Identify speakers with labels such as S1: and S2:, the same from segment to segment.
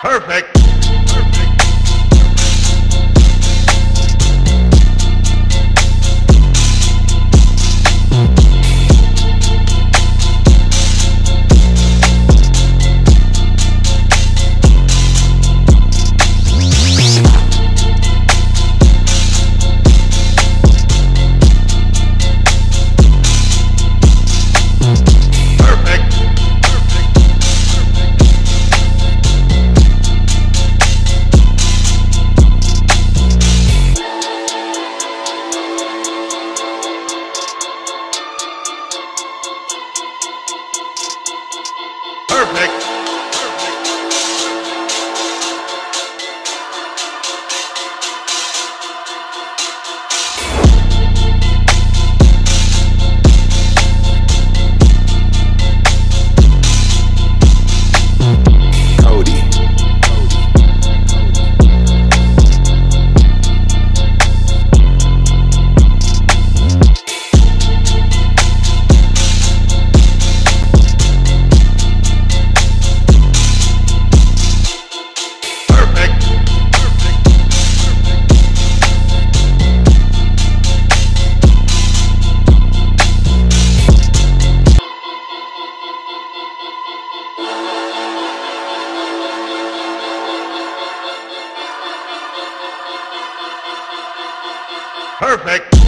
S1: Perfect. Perfect.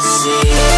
S2: see?